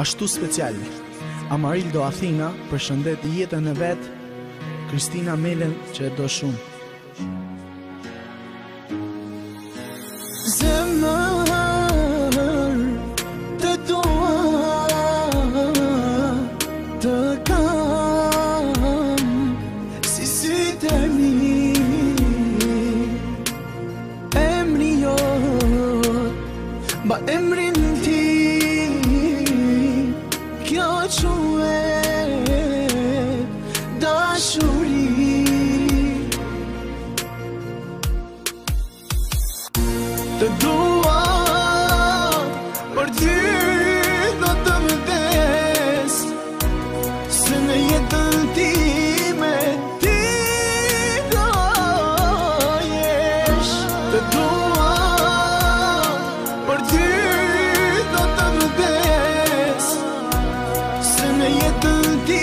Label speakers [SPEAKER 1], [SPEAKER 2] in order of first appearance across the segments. [SPEAKER 1] Ashtu special. Amarildo Athena përshëndet jetën e vet. Kristina Melen që e do shumë. Emrin emri jo ba të dua Për ty do të më des Se në jetën ti me ti do jesh Të dua Për ty do të më des Se në jetën ti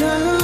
[SPEAKER 1] Love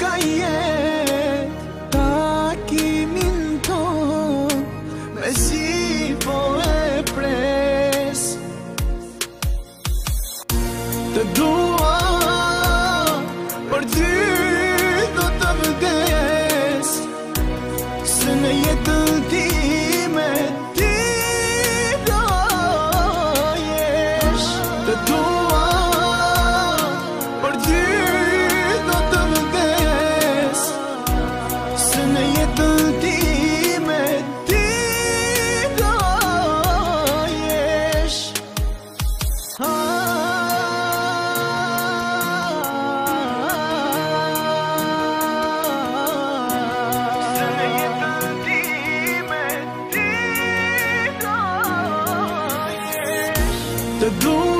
[SPEAKER 1] ka jetë ta ki minto me si po e pres te du 的毒。